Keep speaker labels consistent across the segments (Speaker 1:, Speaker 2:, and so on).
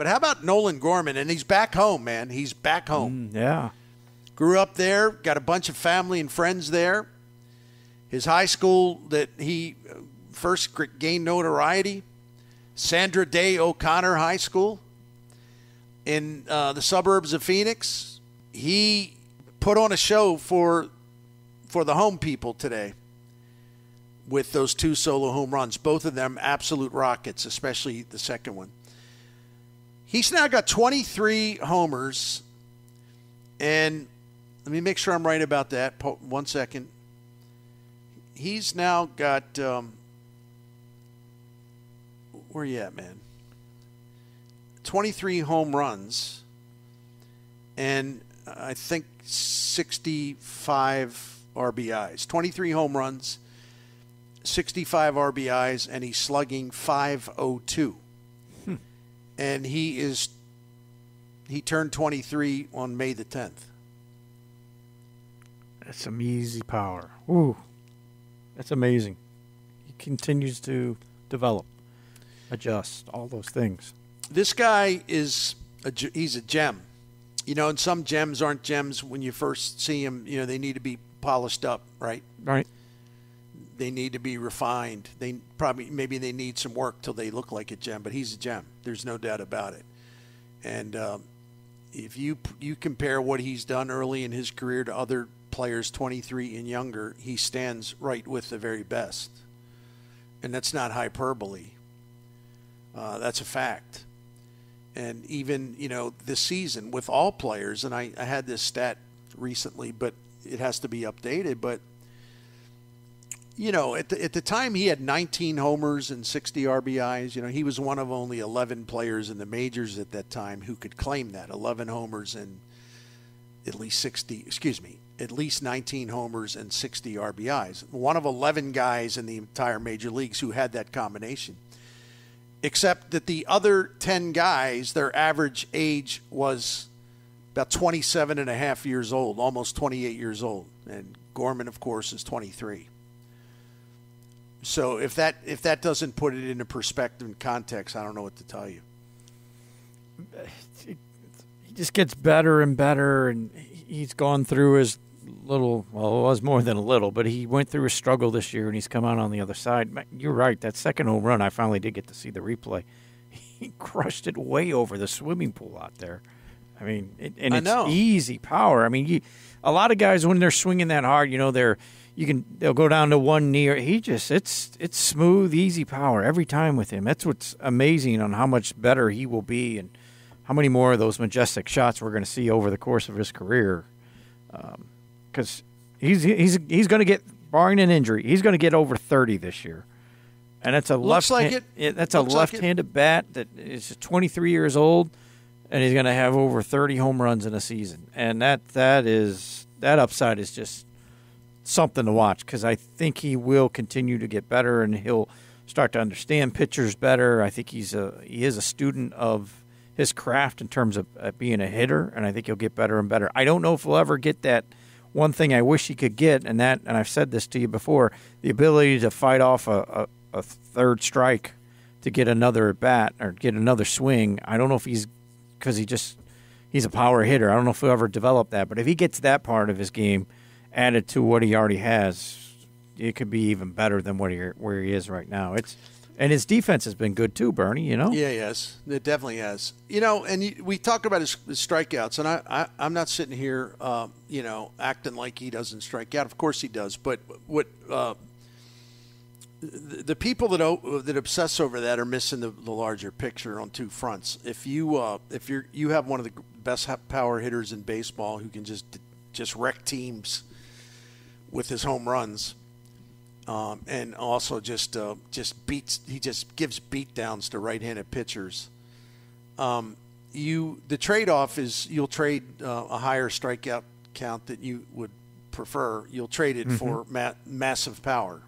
Speaker 1: But how about Nolan Gorman? And he's back home, man. He's back home.
Speaker 2: Mm, yeah.
Speaker 1: Grew up there, got a bunch of family and friends there. His high school that he uh, first gained notoriety, Sandra Day O'Connor High School in uh, the suburbs of Phoenix. He put on a show for for the home people today with those two solo home runs. Both of them absolute rockets, especially the second one. He's now got 23 homers. And let me make sure I'm right about that. One second. He's now got. Um, where you at, man? 23 home runs. And I think 65 RBIs. 23 home runs, 65 RBIs, and he's slugging 502. And he is he turned 23 on May the 10th.
Speaker 2: That's some easy power. Ooh, that's amazing. He continues to develop, adjust, all those things.
Speaker 1: This guy is a, he's a gem. You know, and some gems aren't gems when you first see them. You know, they need to be polished up, right?
Speaker 2: Right.
Speaker 1: They need to be refined. They probably maybe they need some work till they look like a gem. But he's a gem. There's no doubt about it. And um, if you you compare what he's done early in his career to other players 23 and younger, he stands right with the very best. And that's not hyperbole. Uh, that's a fact. And even you know this season with all players, and I, I had this stat recently, but it has to be updated. But you know, at the, at the time he had 19 homers and 60 RBIs. You know, he was one of only 11 players in the majors at that time who could claim that 11 homers and at least 60. Excuse me, at least 19 homers and 60 RBIs. One of 11 guys in the entire major leagues who had that combination. Except that the other 10 guys, their average age was about 27 and a half years old, almost 28 years old. And Gorman, of course, is 23. So if that if that doesn't put it into perspective and context, I don't know what to tell you.
Speaker 2: He just gets better and better, and he's gone through his little. Well, it was more than a little, but he went through a struggle this year, and he's come out on the other side. You're right. That second home run, I finally did get to see the replay. He crushed it way over the swimming pool out there. I mean, it, and it's easy power. I mean, you, a lot of guys when they're swinging that hard, you know, they're you can they'll go down to one knee. He just it's it's smooth, easy power every time with him. That's what's amazing on how much better he will be and how many more of those majestic shots we're going to see over the course of his career. Because um, he's he's he's going to get barring an injury, he's going to get over thirty this year. And it's a
Speaker 1: Looks
Speaker 2: left.
Speaker 1: Like
Speaker 2: it. That's a left-handed like bat that is 23 years old and he's going to have over 30 home runs in a season. And that that is that upside is just something to watch because I think he will continue to get better and he'll start to understand pitchers better. I think he's a he is a student of his craft in terms of uh, being a hitter, and I think he'll get better and better. I don't know if he'll ever get that one thing I wish he could get, and that, and I've said this to you before, the ability to fight off a, a, a third strike to get another bat or get another swing. I don't know if he's because he just he's a power hitter. I don't know if he'll ever develop that, but if he gets that part of his game added to what he already has, it could be even better than what he where he is right now. It's and his defense has been good too, Bernie. You know.
Speaker 1: Yeah, yes, it definitely has. You know, and we talk about his, his strikeouts, and I, I am not sitting here, um, you know, acting like he doesn't strike out. Of course he does, but what uh, the people that that obsess over that are missing the, the larger picture on two fronts. If you uh, if you you have one of the best power hitters in baseball who can just just wreck teams with his home runs, um, and also just uh, just beats he just gives beat downs to right-handed pitchers. Um, you the trade-off is you'll trade uh, a higher strikeout count that you would prefer. You'll trade it mm-hmm. for ma- massive power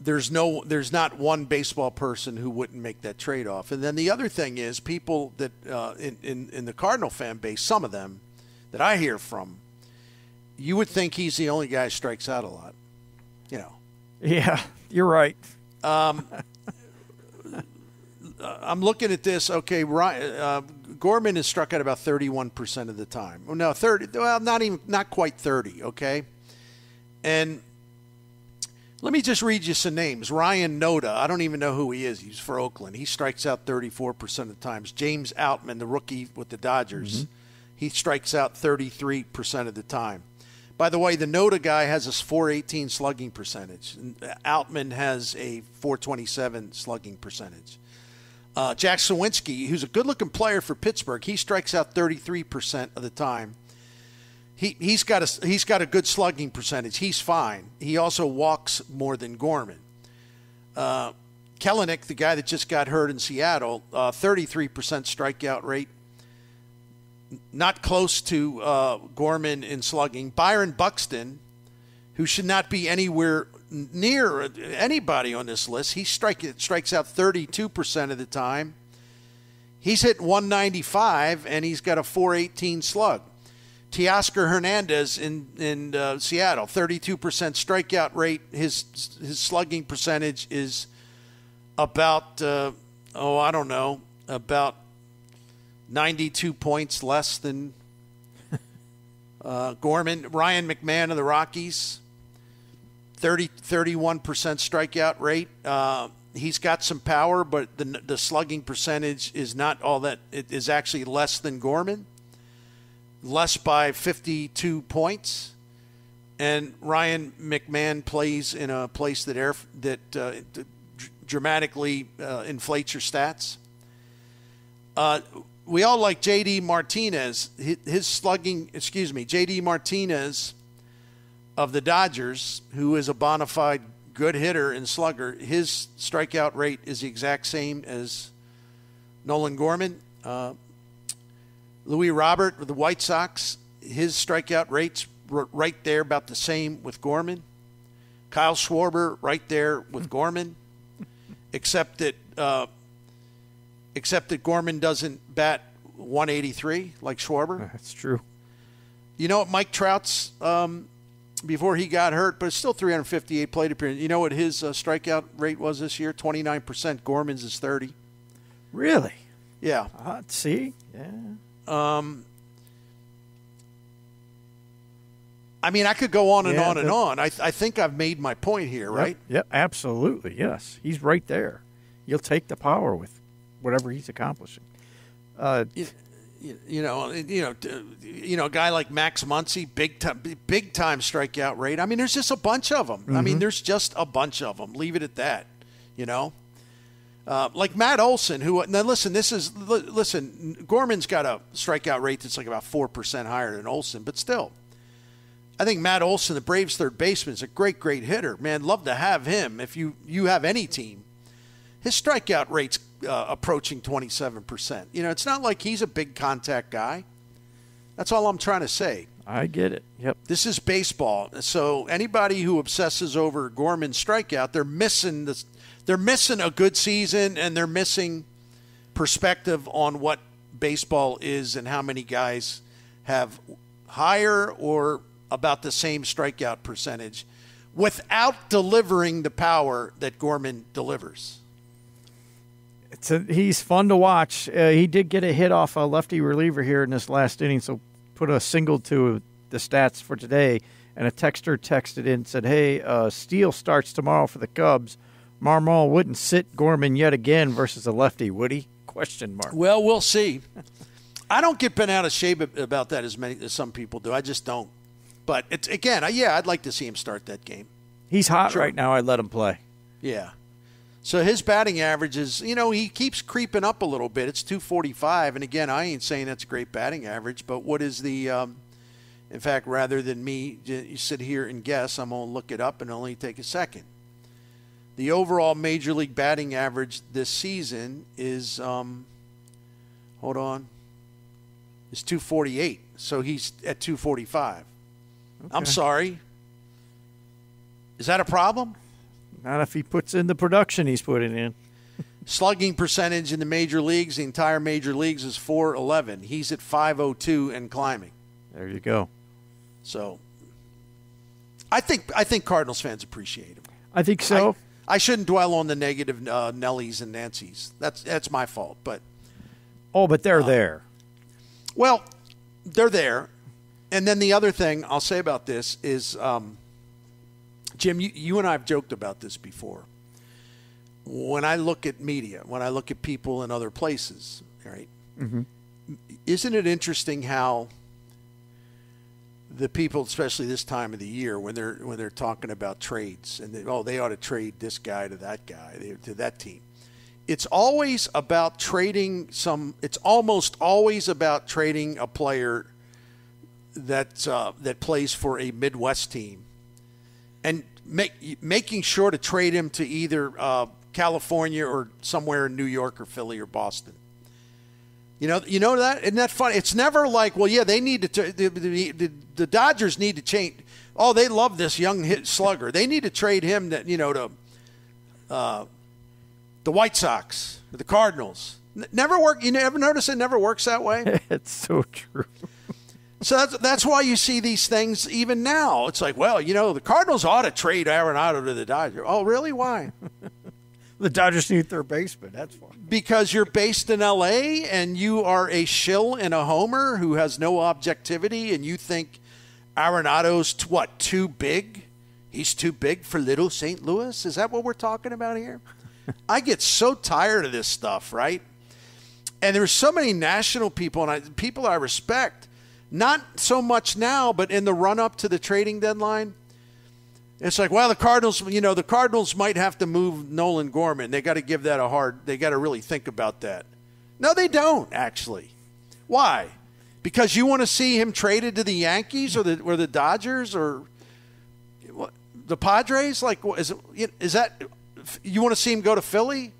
Speaker 1: there's no there's not one baseball person who wouldn't make that trade off. And then the other thing is people that uh, in, in in the Cardinal fan base, some of them that I hear from, you would think he's the only guy who strikes out a lot. You know.
Speaker 2: Yeah, you're right.
Speaker 1: Um, I'm looking at this. Okay, Ryan, uh, Gorman is struck out about 31 percent of the time. Well, no, 30. Well, not even not quite 30. Okay, and let me just read you some names. Ryan Noda. I don't even know who he is. He's for Oakland. He strikes out 34 percent of the times. James Outman, the rookie with the Dodgers, mm-hmm. he strikes out 33 percent of the time. By the way, the Noda guy has a 418 slugging percentage. Outman has a 427 slugging percentage. Uh, Jack Suwinski, who's a good looking player for Pittsburgh, he strikes out 33% of the time. He, he's, got a, he's got a good slugging percentage. He's fine. He also walks more than Gorman. Uh, Kelenic, the guy that just got hurt in Seattle, uh, 33% strikeout rate not close to uh, Gorman in slugging. Byron Buxton, who should not be anywhere near anybody on this list, he strike, strikes out 32% of the time. He's hit 195 and he's got a 418 slug. Teoscar Hernandez in in uh, Seattle, 32% strikeout rate. His his slugging percentage is about uh, oh I don't know about 92 points less than uh, Gorman. Ryan McMahon of the Rockies, 30, 31% strikeout rate. Uh, he's got some power, but the, the slugging percentage is not all that. It is actually less than Gorman, less by 52 points. And Ryan McMahon plays in a place that air, that uh, dramatically uh, inflates your stats. We all like JD Martinez. His slugging, excuse me, JD Martinez of the Dodgers, who is a bona fide good hitter and slugger, his strikeout rate is the exact same as Nolan Gorman. Uh, Luis Robert with the White Sox, his strikeout rate's right there, about the same with Gorman. Kyle Schwarber right there with Gorman, except that uh, except that Gorman doesn't bat 183 like Schwarber.
Speaker 2: That's true.
Speaker 1: You know what Mike Trout's um, before he got hurt, but it's still 358 plate appearances. You know what his uh, strikeout rate was this year? 29%. Gorman's is 30.
Speaker 2: Really?
Speaker 1: Yeah.
Speaker 2: Uh, see? Yeah.
Speaker 1: Um, I mean, I could go on and yeah, on and on. I, I think I've made my point here,
Speaker 2: yep,
Speaker 1: right?
Speaker 2: Yep, absolutely. Yes. He's right there. You'll take the power with whatever he's accomplishing.
Speaker 1: Uh, you, you, know, you know, you know, a guy like Max Muncy, big time, big time strikeout rate. I mean, there's just a bunch of them. Mm-hmm. I mean, mm-hmm. there's just a bunch of them. Leave it at that. You know, uh, like Matt Olson, who now listen, this is listen. Gorman's got a strikeout rate that's like about four percent higher than Olson, but still, I think Matt Olson, the Braves' third baseman, is a great, great hitter. Man, love to have him. If you you have any team, his strikeout rate's uh, approaching 27%. You know, it's not like he's a big contact guy. That's all I'm trying to say.
Speaker 2: I get it. Yep.
Speaker 1: This is baseball. So anybody who obsesses over Gorman's strikeout, they're missing this they're missing a good season and they're missing perspective on what baseball is and how many guys have higher or about the same strikeout percentage without delivering the power that Gorman delivers
Speaker 2: a, he's fun to watch. Uh, he did get a hit off a lefty reliever here in this last inning, so put a single to the stats for today. And a texter texted in said, "Hey, uh, Steele starts tomorrow for the Cubs. Marmol wouldn't sit Gorman yet again versus a lefty, would he?" Question mark.
Speaker 1: Well, we'll see. I don't get bent out of shape about that as many as some people do. I just don't. But it's again, yeah, I'd like to see him start that game.
Speaker 2: He's hot sure. right now. I'd let him play.
Speaker 1: Yeah. So his batting average is, you know, he keeps creeping up a little bit. It's 245. And again, I ain't saying that's a great batting average, but what is the, um, in fact, rather than me you sit here and guess, I'm going to look it up and only take a second. The overall major league batting average this season is, um, hold on, is 248. So he's at 245. Okay. I'm sorry. Is that a problem?
Speaker 2: Not if he puts in the production he's putting in.
Speaker 1: Slugging percentage in the major leagues, the entire major leagues is 411. He's at 502 and climbing.
Speaker 2: There you go.
Speaker 1: So I think I think Cardinals fans appreciate him.
Speaker 2: I think so.
Speaker 1: I shouldn't dwell on the negative uh, Nellies and Nancy's. That's that's my fault. But
Speaker 2: Oh, but they're there.
Speaker 1: well, they're there. And then the other thing I'll say about this is, um, Jim, you, you and I have joked about this before. When I look at media, when I look at people in other places, right? Isn't it interesting how the people, especially this time of the year, when they're when they're talking about trades and they, oh, they ought to trade this guy to that guy to that team. It's always about trading some. It's almost always about trading a player that uh, that plays for a Midwest team, and make, making sure to trade him to either uh, California or somewhere in New York or Philly or Boston. You know, you know that isn't that funny? It's never like, well, yeah, they need to. The, the, the, Dodgers need to change. Oh, they love this young hit slugger. They need to trade him. That you know to uh, the White Sox, the Cardinals. Never work. You never notice it never works that way.
Speaker 2: it's so true.
Speaker 1: So that's that's why you see these things even now. It's like, well, you know, the Cardinals ought to trade Arenado to the Dodgers. Oh, really? Why?
Speaker 2: The Dodgers need their baseman. That's fine.
Speaker 1: because you're based in LA and you are a shill and a homer who has no objectivity, and you think Arenado's t- what too big? He's too big for little St. Louis. Is that what we're talking about here? I get so tired of this stuff, right? And there's so many national people and I, people I respect, not so much now, but in the run up to the trading deadline. It's like, well, the Cardinals, you know, the Cardinals might have to move Nolan Gorman. They got to give that a hard, they got to really think about that. No, they don't, actually. Why? Because you want to see him traded to the Yankees or the, or the Dodgers or the Padres? Like, is, is that, you want to see him go to Philly?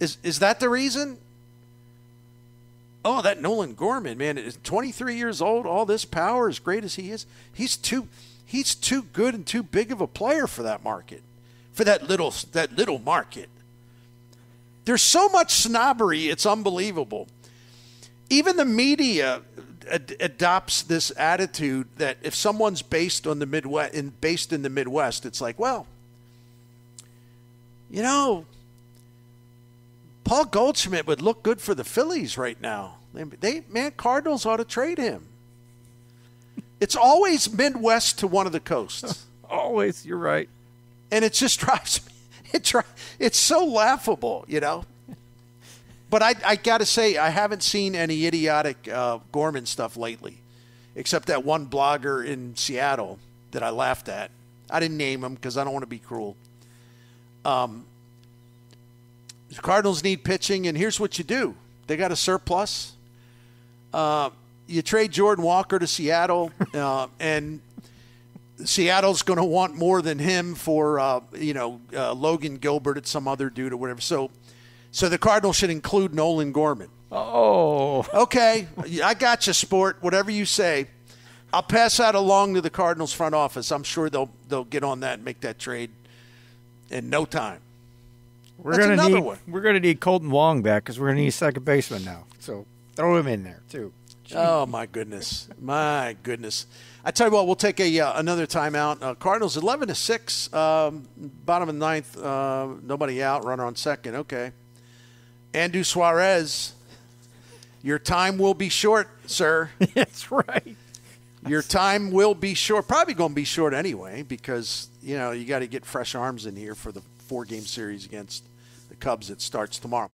Speaker 1: Is, is that the reason? Oh, that Nolan Gorman, man, is 23 years old, all this power, as great as he is, he's too he's too good and too big of a player for that market. For that little that little market. There's so much snobbery, it's unbelievable. Even the media ad- adopts this attitude that if someone's based on the Midwest in based in the Midwest, it's like, well, you know, Paul Goldschmidt would look good for the Phillies right now. They, they man, Cardinals ought to trade him. It's always Midwest to one of the coasts,
Speaker 2: Always, you're right.
Speaker 1: and it just drives me. It dri- it's so laughable, you know. But I, I got to say, I haven't seen any idiotic uh, Gorman stuff lately, except that one blogger in Seattle that I laughed at. I didn't name him because I don't want to be cruel. Um, the Cardinals need pitching, and here's what you do: they got a surplus. Uh, you trade Jordan Walker to Seattle, uh, and Seattle's going to want more than him for uh, you know uh, Logan Gilbert at some other dude or whatever. So, so the Cardinals should include Nolan Gorman.
Speaker 2: Oh,
Speaker 1: Okay, I got you, sport. Whatever you say, I'll pass that along to the Cardinals front office. I'm sure they'll they'll get on that and make that trade in no time.
Speaker 2: We're
Speaker 1: That's
Speaker 2: gonna need
Speaker 1: one.
Speaker 2: we're gonna need Kolten Wong back because we're gonna need a second baseman now. So throw him in there too.
Speaker 1: Oh my goodness, my goodness! I tell you what, we'll take a uh, another timeout. Uh, Cardinals eleven to six, um, bottom of the ninth. Uh, nobody out, runner on second. Okay, Andu Suarez, your time will be short, sir.
Speaker 2: That's right.
Speaker 1: Your time will be short. Probably going to be short anyway because you know you got to get fresh arms in here for the four game series against Cubs It starts tomorrow.